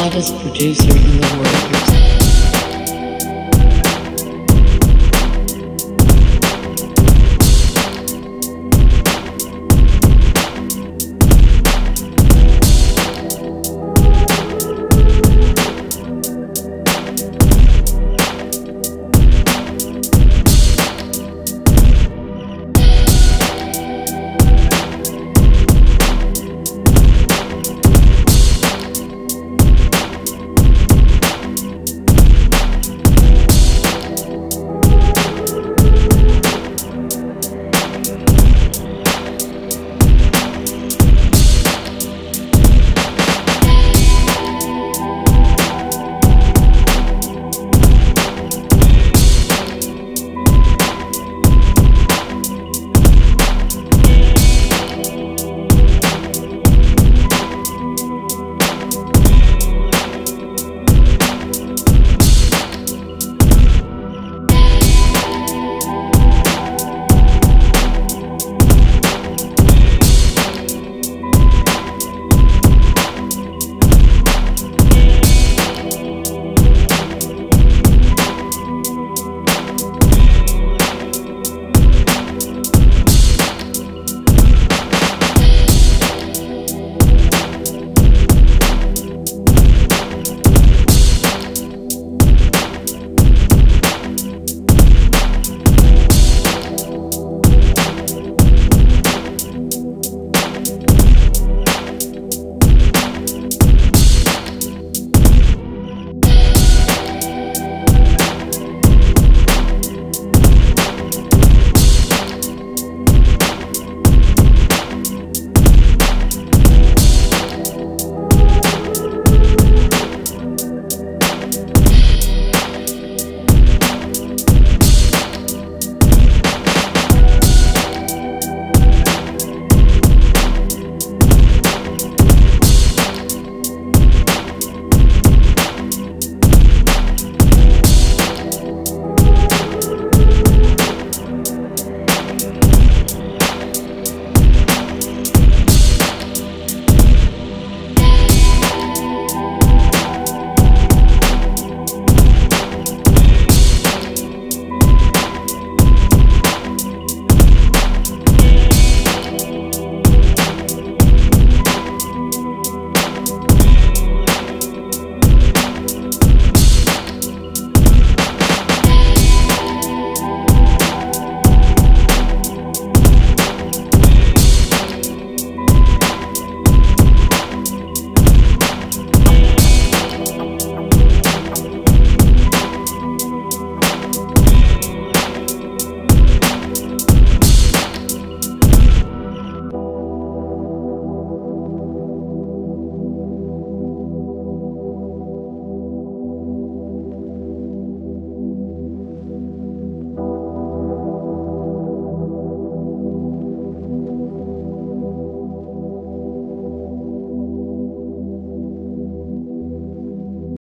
hottest producer in the world.